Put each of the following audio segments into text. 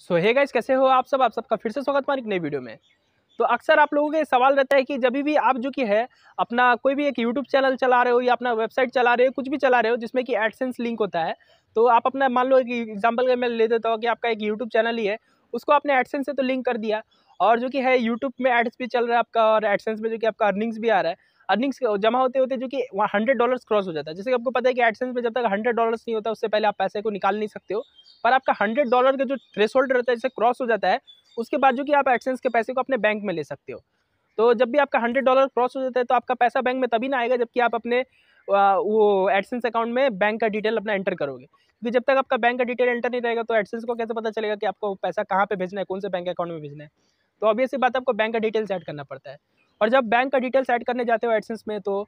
सो है गाइस कैसे हो आप सब? आप सबका फिर से स्वागत एक नई वीडियो में। तो अक्सर आप लोगों के सवाल रहता है कि जब भी आप जो कि है, अपना कोई भी एक यूट्यूब चैनल चला रहे हो या अपना वेबसाइट चला रहे हो, कुछ भी चला रहे हो, जिसमें कि एडसेंस लिंक होता है तो आप अपना, मान लो एक एग्ज़ाम्पल का मैं ले देता हूँ कि आपका एक यूट्यूब चैनल ही है, उसको आपने एडसेंस से तो लिंक कर दिया, और जो कि है यूट्यूब में एड्स भी चल रहा है आपका, और एडसेंस में जो कि आपका अर्निंग्स भी आ रहा है अर्निंग्स जमा होते होते जो कि वहाँ हंड्रेड डॉलर्स क्रॉस हो जाता है। जैसे कि आपको पता है कि एडसेंस में जब तक हंड्रेड डॉलर्स नहीं होता, उससे पहले आप पैसे को निकाल नहीं सकते हो पर आपका हंड्रेड डॉलर का जो थ्रेस रहता है, जैसे क्रॉस हो जाता है, उसके बाद जो कि आप एडसेंस के पैसे को अपने बैंक में ले सकते हो। तो जब भी आपका हंड्रेड डॉलर क्रॉस हो जाता है तो आपका पैसा बैंक में तभी ना आएगा जबकि आप अपने वो एडसेंस अकाउंट में बैंक का डिटेल अपना एंटर करोगे। क्योंकि जब तक आपका बैंक का डिटेल एंटर नहीं रहेगा तो एडसेंस को कैसे पता चलेगा कि आपको पैसा कहाँ पे भेजना है, कौन से बैंक अकाउंट में भेजना है? तो ऑब्वियसली बात आपको बैंक का डिटेल्स ऐड करना पड़ता है। और जब बैंक का डिटेल्स ऐड करने जाते हो एडसेंस में तो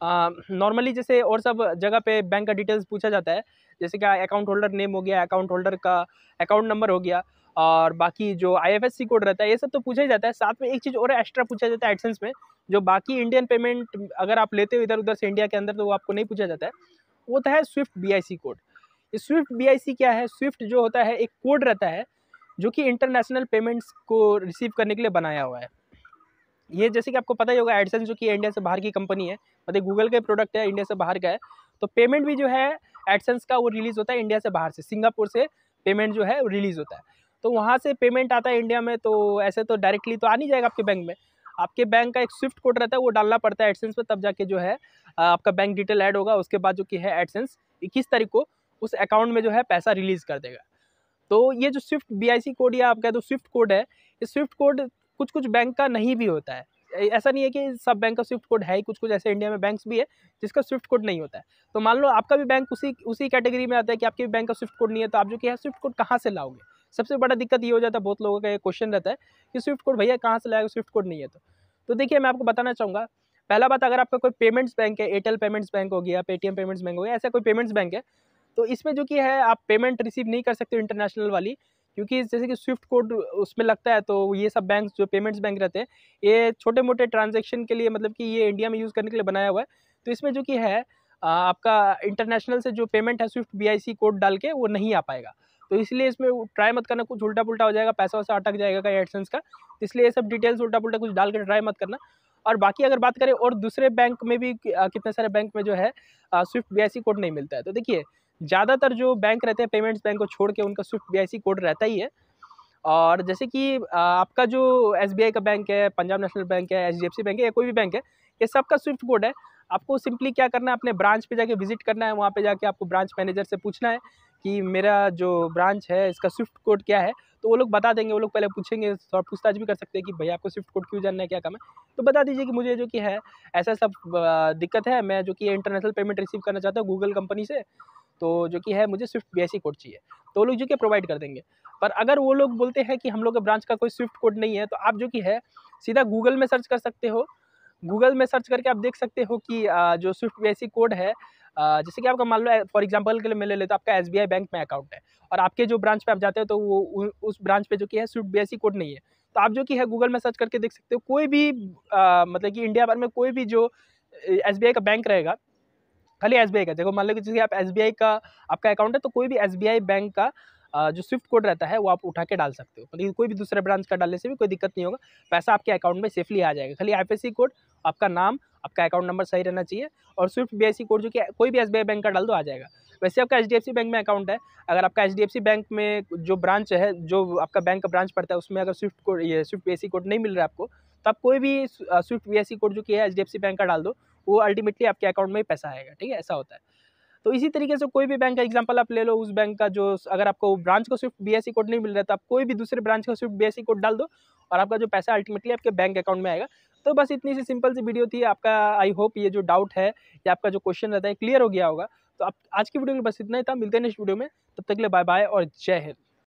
नॉर्मली जैसे और सब जगह पे बैंक का डिटेल्स पूछा जाता है, जैसे कि अकाउंट होल्डर नेम हो गया अकाउंट होल्डर का अकाउंट नंबर हो गया, और बाकी जो आई कोड रहता है, ये सब तो पूछा ही जाता है। साथ में एक चीज़ और एक्स्ट्रा पूछा जाता है एडसेंस में, जो बाकी इंडियन पेमेंट अगर आप लेते हो इधर उधर से इंडिया के अंदर तो वो आपको नहीं पूछा जाता है। वो तो है swift BIC code swift BIC क्या है? स्विफ्ट जो होता है, एक कोड रहता है, जो कि इंटरनेशनल पेमेंट्स को रिसीव करने के लिए बनाया हुआ है। ये जैसे कि आपको पता ही होगा एडसेंस जो कि इंडिया से बाहर की कंपनी है मतलब गूगल का प्रोडक्ट है इंडिया से बाहर का है। तो पेमेंट भी जो है एडसेंस का वो रिलीज़ होता है इंडिया से बाहर से सिंगापुर से पेमेंट जो है रिलीज़ होता है। तो वहाँ से पेमेंट आता है इंडिया में तो ऐसे तो डायरेक्टली तो आ नहीं जाएगा आपके बैंक में। आपके बैंक का एक स्विफ्ट कोड रहता है, वो डालना पड़ता है एडसेंस में तब जाके जो है आपका बैंक डिटेल ऐड होगा, उसके बाद जो कि है एडसेंस इक्कीस तारीख को उस अकाउंट में जो है पैसा रिलीज़ कर देगा। तो ये जो स्विफ्ट बीआईसी कोड या आप कह दो स्विफ्ट कोड है, ये स्विफ्ट कोड कुछ कुछ बैंक का नहीं भी होता है। ऐसा नहीं है कि सब बैंक का स्विफ्ट कोड है ही कुछ कुछ ऐसे इंडिया में बैंक्स भी है जिसका स्विफ्ट कोड नहीं होता है। तो मान लो आपका भी बैंक उसी उसी कैटेगरी में आता है कि आपके बैंक का स्विफ्ट कोड नहीं है तो आप जो कि है स्विफ्ट कोड कहाँ से लाओगे? सबसे बड़ा दिक्कत ये हो जाता है, बहुत लोगों का ये क्वेश्चन रहता है कि स्विफ्ट कोड भैया कहाँ से लाएगा, स्विफ्ट कोड नहीं है तो। तो देखिए मैं आपको बताना चाहूँगा, पहला बात अगर आपका कोई पेमेंट्स बैंक है, एयरटेल पेमेंट्स बैंक हो गया, पेटीएम पेमेंट्स बैंक हो गया, ऐसा कोई पेमेंट्स बैंक है तो इसमें जो कि है आप पेमेंट रिसीव नहीं कर सकते इंटरनेशनल वाली क्योंकि जैसे कि स्विफ्ट कोड उसमें लगता है तो ये सब बैंक जो पेमेंट्स बैंक रहते हैं, ये छोटे मोटे ट्रांजेक्शन के लिए मतलब कि ये इंडिया में यूज़ करने के लिए बनाया हुआ है। तो इसमें जो कि है आपका इंटरनेशनल से जो पेमेंट है स्विफ्ट बी कोड डाल के, वो नहीं आ पाएगा। तो इसलिए इसमें ट्राई मत करना, कुछ उल्टा पुल्टा हो जाएगा, पैसा वैसा अटक जाएगा का एडसेंस का इसलिए ये सब डिटेल्स उल्टा पुल्टा कुछ डाल कर ट्राई मत करना। और बाकी अगर बात करें और दूसरे बैंक में भी कितने सारे बैंक में जो है स्विफ्ट बी कोड नहीं मिलता है। तो देखिए ज़्यादातर जो बैंक रहते हैं पेमेंट्स बैंक को छोड़ के उनका स्विफ्ट बीआईसी कोड रहता ही है। और जैसे कि आपका जो एसबीआई का बैंक है पंजाब नेशनल बैंक है एच बैंक है या कोई भी बैंक है, ये सबका स्विफ्ट कोड है। आपको सिंपली क्या करना है, अपने ब्रांच पे जाके विज़िट करना है, वहाँ पे जाके आपको ब्रांच मैनेजर से पूछना है कि मेरा जो ब्रांच है, इसका स्विफ्ट कोड क्या है? तो वो लोग बता देंगे, वो लोग पहले पूछेंगे, थोड़ा पूछताछ भी कर सकते हैं कि भैया आपको स्विफ्ट कोड क्यों जानना है, क्या काम है? तो बता दीजिए कि मुझे जो कि है, ऐसा सब दिक्कत है। मैं जो कि इंटरनेशनल पेमेंट रिसीव करना चाहता हूँ गूगल कंपनी से। तो जो कि है, मुझे स्विफ्ट बी कोड चाहिए तो लोग जो कि प्रोवाइड कर देंगे। पर अगर वो लोग बोलते हैं कि हम लोग के ब्रांच का कोई स्विफ्ट कोड नहीं है तो आप जो कि है, सीधा गूगल में सर्च कर सकते हो। गूगल में सर्च करके आप देख सकते हो कि जो स्विफ्ट बी कोड है जैसे कि आपका मान लो फॉर एग्जांपल के लिए मैं ले लेता तो आपका एसबीआई बैंक में अकाउंट है, और आपके जो ब्रांच पे आप जाते हो तो वो उस ब्रांच पे जो कि है स्विफ्ट बी कोड नहीं है। तो आप जो कि है गूगल में सर्च करके देख सकते हो, कोई भी मतलब कि इंडिया भर में कोई भी जो एसबीआई का बैंक रहेगा खाली एसबीआई का। देखो, मान लो कि जैसे आप एसबीआई का आपका अकाउंट है तो कोई भी एसबीआई बैंक का जो स्विफ्ट कोड रहता है, वो आप उठा के डाल सकते हो। मतलब कोई भी दूसरे ब्रांच का डालने से भी कोई दिक्कत नहीं होगा। पैसा आपके अकाउंट में सेफली आ जाएगा। खाली आई कोड आपका नाम, आपका अकाउंट नंबर सही रहना चाहिए और स्विफ्ट बी कोड जो कि कोई भी एसबीआई बैंक का डाल दो, आ जाएगा। वैसे आपका एचडीएफसी बैंक में अकाउंट है। अगर आपका एचडीएफसी बैंक में जो ब्रांच है, जो आपका बैंक का ब्रांच पड़ता है, उसमें अगर स्विफ्ट कोड ये स्विफ्ट बी कोड नहीं मिल रहा है आपको तो आप कोई भी स्विफ्ट बी कोड जो कि है एचडीएफसी बैंक का डाल दो। वो अल्टीमेटली आपके अकाउंट में ही पैसा आएगा, ठीक है? ऐसा होता है। तो इसी तरीके से कोई भी बैंक का एग्जांपल आप ले लो उस बैंक का जो अगर आपको ब्रांच का स्विफ्ट बी कोड नहीं मिल रहा तो आप कोई भी दूसरे ब्रांच का स्विफ्ट बी कोड डाल दो और आपका जो पैसा अल्टीमेटली आपके बैंक अकाउंट में आएगा। तो बस इतनी सी सिंपल सी वीडियो थी, आपका आई होप ये जो डाउट है या आपका जो क्वेश्चन रहता है क्लियर हो गया होगा। तो आप, आज की वीडियो में बस इतना ही था, मिलते हैं नेक्स्ट वीडियो में, तब तक के लिए बाय बाय और जय हिंद।